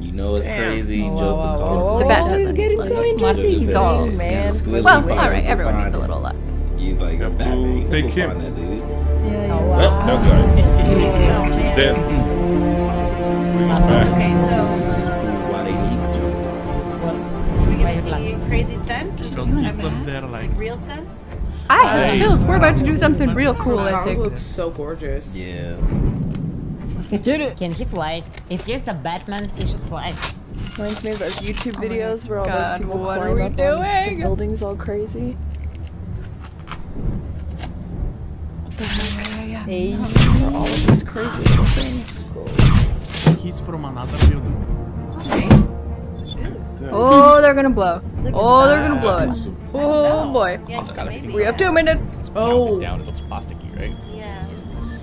You know it's Damn. crazy. Oh, Joker wow, wow, called The bat Oh, he's doesn't. getting so smart interesting. he's all- man. it's squilly, Well, but all right, everyone find needs a little luck. You like Yeah, Batman. we'll You take go him. that dude. Oh, Oh, wow. that guy. Oh, Dead. Okay, so It's just cool why they need Joker. we gonna see crazy stunts? Because there like Real stunts? I have chills. We're about to do something real cool, I Kong think. looks so gorgeous. Yeah. Can he fly? If he's a Batman, he should fly. Reminds me of those YouTube Oh videos where all God, those people what are climb we up doing? onto buildings all crazy. What the hell? Yeah, yeah, Hey, all of these crazy little things. he's from another building. Oh, oh, they're gonna blow. Oh, they're gonna blow it. Oh boy. Yeah, It's gotta be. maybe. We have two minutes. Oh. Down, it looks plasticky, right? Yeah.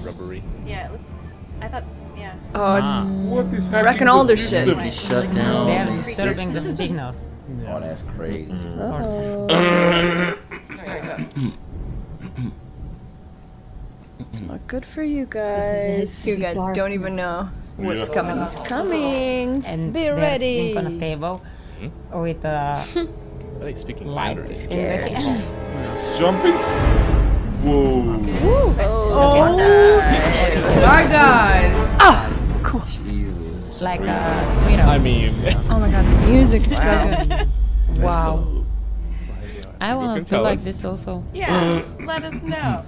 Rubbery. Yeah, it looks. I thought. Yeah. Oh, it's ah. What is happening? wrecking all this shit. He shut down. They are disturbing the signals. Oh, that's crazy. Mm-hmm. Uh-oh. It's not good for you guys. You guys don't even know what's Yeah. coming. It's coming. And Be ready. on a table hmm? with Are they speaking Mandarin? lights in the hand. Jumping? Whoa. Oh, Oh, My God. Ah, cool. Jesus. like a squirrel. I mean, Oh my god, the music is so good. wow. I I want want to to like us. this also. Yeah. let us know.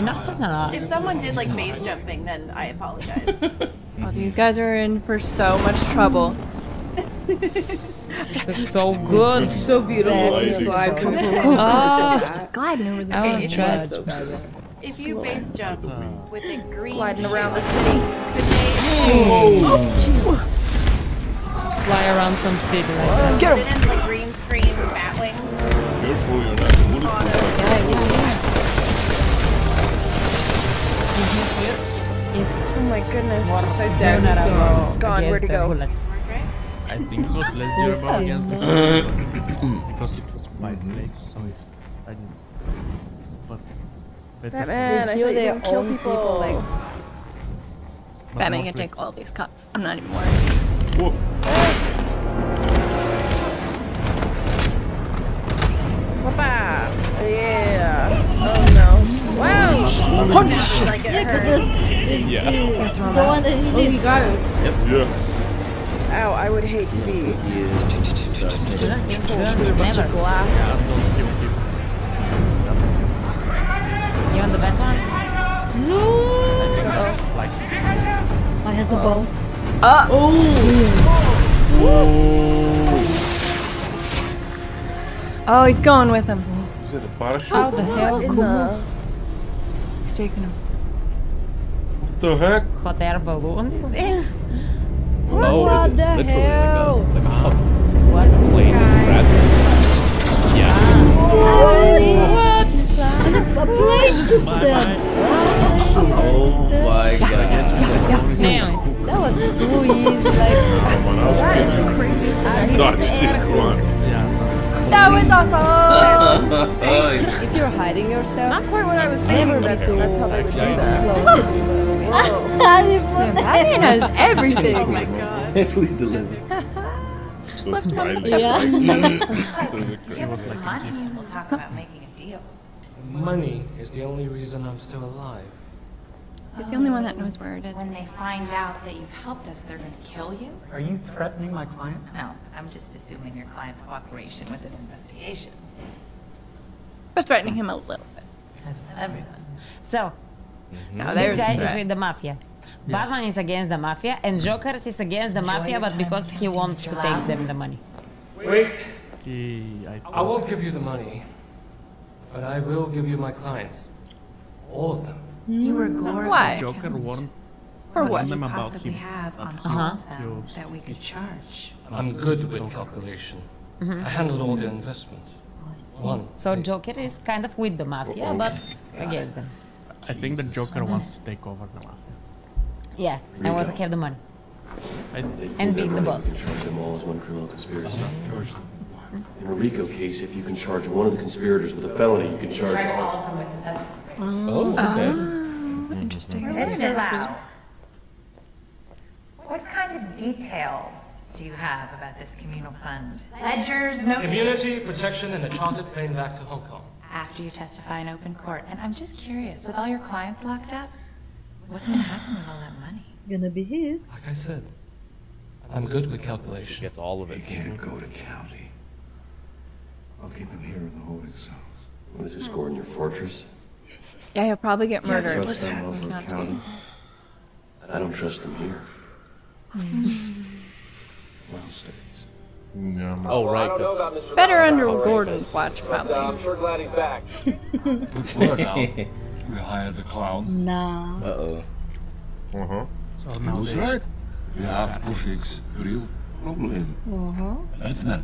No, it's not. If someone did like base jumping, then I apologize. Oh, these guys are in for so much trouble. It's so good. So beautiful. Like, This vibe it's coming Oh, from oh. just gliding over the I sea. want to try if you base jump uh, with a green gliding ship, around the city. could they oh, Fly around some city like that. Get him. in like green screen bat wings? Careful, you're not bulletproof. Oh my goodness. You're not a It's gone. Where'd it go? Right? I think it was less durable against the uh, because it was white legs, so it's I didn't. But better Batman, I kill thought you their kill own people. people, like- but Batman can take all these cuts. I'm not even worried. Whoa. Whoopah. Yeah. Oh no. Wow. Punch! Like it hurt. yeah. The one that he did. Oh, you got it. Yeah. Ow, I would hate to be just pulled through a glass. Yeah, don't kill people. You on the back one? I think that's like I has the bow. Uh, oh, he's going with him. Is it a parachute? How the hell? In the He's taking him. What the heck? Hot air balloon? Oh, is What it the literally hell? like a, That was awesome! if you're hiding yourself, Not quite what I was thinking. never That, be too that's how they would do that. close. How do you put that? Batman has Oh everything. my god. Please deliver. Just left him on the Smiley. step. Yeah. It was like Money, and we'll talk about making a deal. Money is the only reason I'm still alive. He's the only one that knows where it is. When they find out that you've helped us, they're going to kill you? Are you threatening my client? No, I'm just assuming your client's cooperation with this investigation. We're threatening him a little bit. As with everyone. So, mm-hmm. Now this guy the is with the mafia. Batman is against the mafia, and Joker is against the mafia, but because he wants to take them the money. Wait, he, I, I won't give you the money, but I will give you my clients. All of them. You were hmm. glorified. Why? Joker warned For what? warned you them about possibly him. have on that all he of them that we could charge. I'm good with calculation. Mm-hmm. I handled all the investments. One. So Joker is kind of with the mafia, oh, oh. but against them. I think the Joker wants to take over the mafia. Yeah, I want to have the money I and be the boss. You can charge them all as one criminal conspiracy. Uh-huh. In a RICO case, if you can charge one of the conspirators with a felony, you can charge all. All of them with it. That's Oh, ah. okay. Mm-hmm. Interesting. Mr. Lau. What kind of details do you have about this communal fund? Ledgers, no. Immunity, protection, and a chartered plane back to Hong Kong. After you testify in open court. And I'm just curious, with all your clients locked up, what's going to happen with all that money? It's gonna be his. Like I said, I'm good with calculation. Gets all of it. Can't go to county. I'll keep him here in the holding cells. What is this, Gordon, your fortress? Yeah, he'll probably get murdered. Trust them over county. I don't trust them here. Well, stays. Yeah. Oh, Oh, right. right, 'cause- Because Better under Alright, Gordon's that's- watch, But, uh, probably. I'm sure glad he's back. We hired the clown. Nah. Uh-oh. Uh huh. He was right. We have to fix real problem. Uh-huh.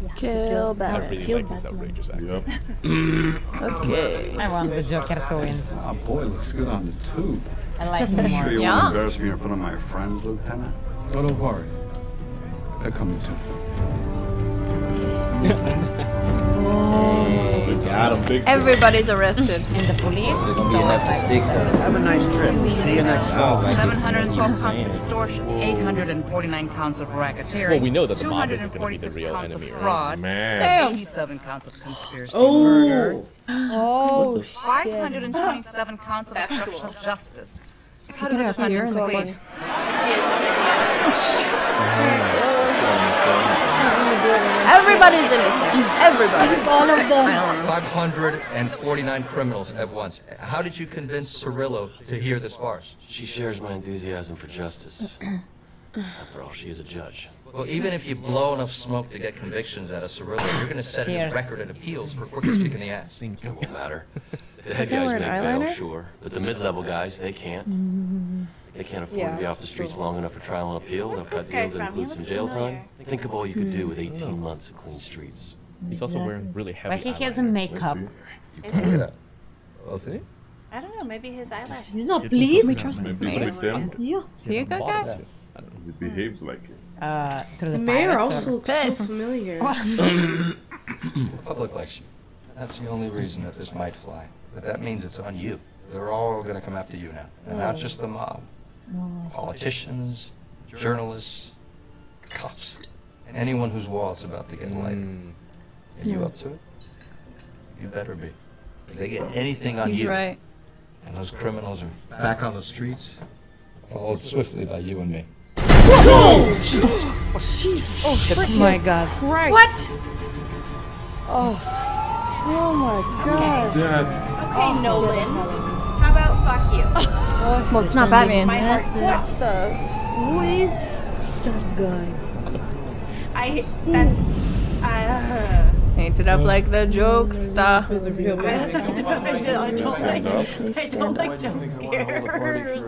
Batman. Kill I really Kill like this Batman. outrageous accent. Okay. I want the Joker to win. Ah, boy, looks good on the tube. I like him Sure more. you Yeah. won't embarrass me in front of my friends, Lieutenant? Oh, don't worry. They're coming too. Hey, got him. Everybody's arrested. And the police. They're gonna be enough to stick though. Have a nice trip. See you next fall. 712 counts of extortion, 849 counts of racketeering. Well, we know that the mob isn't gonna be the 246 real counts enemy, of right? fraud, Man. 87 counts of conspiracy Oh. murder, Oh, shit. 527 counts of obstruction of justice. How do the gonna appear in defendants the plead? Everybody's innocent. Everybody. All of them. 549 criminals at once. How did you convince Cirillo to hear this farce? She shares my enthusiasm for justice. After all, she is a judge. Well, even if you blow enough smoke to get convictions out of Cirillo, you're going to set a record at appeals for quickest kick in the ass. It won't matter. The head guys wear make bail, sure. But the mid-level guys, they can't. They can't afford Yeah, to be off the streets long enough for trial and appeal. What's They'll this cut deals that include some jail familiar. time. Think of all you could hmm. do with 18 months of clean streets. He's also wearing really heavy. But he has a makeup. Is he? Oh, see? I don't know. Maybe his eyelashes. He's not pleased. We trust Maybe him. Yeah. Is he a good guy? He behaves like it. Uh, through the, The mayor also or- looks so familiar. The public likes you. That's the only reason that this might fly. But that means it's on you. They're all going to come after you now. And not just the mob. Politicians, journalists, cops, and anyone whose wallet's about to get light. Are you up to it? You better be. Because they get anything on He's you. right. And those criminals are back on the streets, followed swiftly by you and me. Oh my god. What? Oh Oh my god. Dad. Okay, Nolan. How about fuck you? Well, it's not Batman. My heart That's stopped. it. Who is that guy? I. That's. Uh, Painted up like the jokester. With a I don't, I don't, I don't like. I don't like up. jump scares.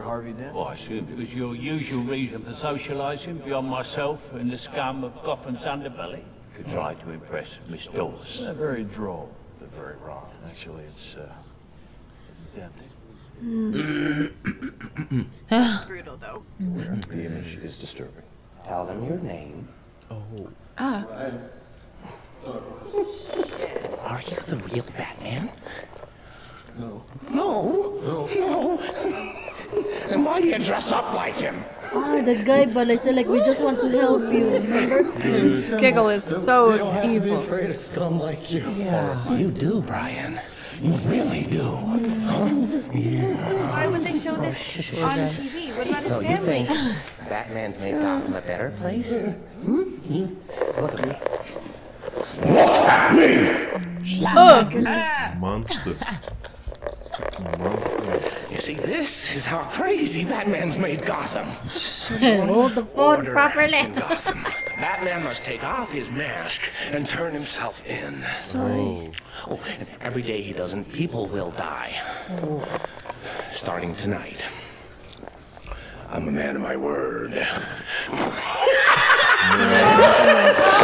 Well, I assume it was your usual reason for socialising beyond myself and the scum of Gotham's underbelly. To try to impress Miss Dawes. Uh, very droll, but very wrong. Actually, it's, uh, it's Dent. It's brutal though. The image is disturbing. Tell them your name. Oh. Ah. Are you the real Batman? No. No. No. Then why do you dress up like him? Ah, the guy, but I said like we just want to help you, remember? Giggle is so evil. afraid of scum like you. Yeah. You do, Brian. You really do. Yeah. Why would they show this on TV? What about his So you family? think Batman's made Gotham a better place? Hmm? Look at me. Oh. Oh, Monster. Monster. You see, this is how crazy Batman's made Gotham. Hold the phone Order properly. in Gotham. Batman must take off his mask and turn himself in. Sorry. Oh, and every day he doesn't, people will die. Starting tonight. I'm a man of my word.